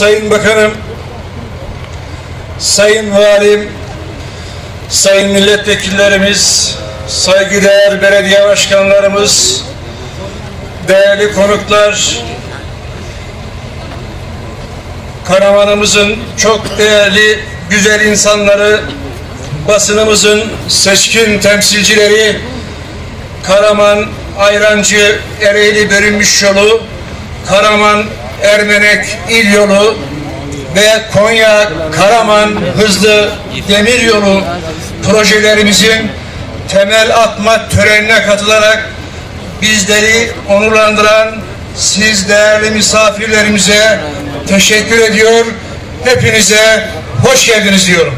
Sayın Bakanım, Sayın Valim, Sayın Milletvekillerimiz, saygıdeğer belediye başkanlarımız, değerli konuklar, Karamanımızın çok değerli, güzel insanları, basınımızın seçkin temsilcileri, Karaman, Ayrancı, Ereğli bölünmüş yolu, Karaman, Ermenek il yolu ve Konya, Karaman hızlı demir yolu projelerimizin temel atma törenine katılarak bizleri onurlandıran siz değerli misafirlerimize teşekkür ediyor. Hepinize hoş geldiniz diyorum.